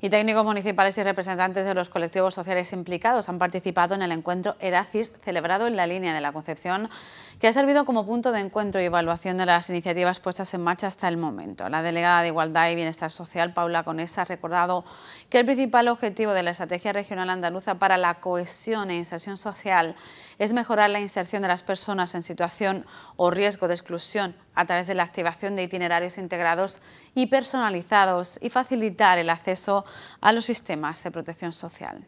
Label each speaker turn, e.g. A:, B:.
A: Y técnicos municipales y representantes de los colectivos sociales implicados han participado en el encuentro Eracis, celebrado en la línea de la Concepción, que ha servido como punto de encuentro y evaluación de las iniciativas puestas en marcha hasta el momento. La delegada de Igualdad y Bienestar Social, Paula Conesa, ha recordado que el principal objetivo de la Estrategia Regional Andaluza para la Cohesión e Inserción Social es mejorar la inserción de las personas en situación o riesgo de exclusión a través de la activación de itinerarios integrados y personalizados y facilitar el acceso a los sistemas de protección social.